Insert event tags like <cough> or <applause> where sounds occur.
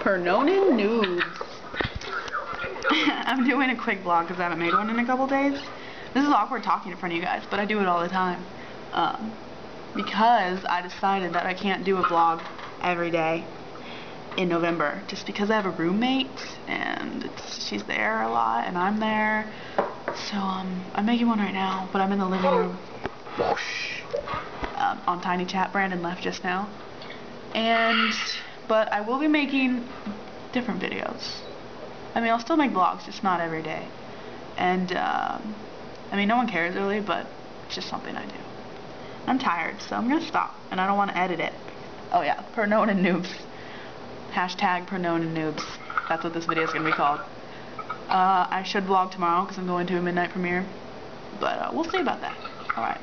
Pernonin Noobs. <laughs> I'm doing a quick vlog because I haven't made one in a couple days. This is awkward talking in front of you guys, but I do it all the time. Um, because I decided that I can't do a vlog every day in November just because I have a roommate and she's there a lot and I'm there. So um, I'm making one right now, but I'm in the living room um, on Tinychat. Brandon left just now. And, but I will be making different videos. I mean, I'll still make vlogs, just not every day. And, um, I mean, no one cares really, but it's just something I do. I'm tired, so I'm going to stop, and I don't want to edit it. Oh yeah, Pernonin Noobs. Hashtag Pernonin Noobs. That's what this video is going to be called. Uh, I should vlog tomorrow because I'm going to a midnight premiere. But uh, we'll see about that. Alright.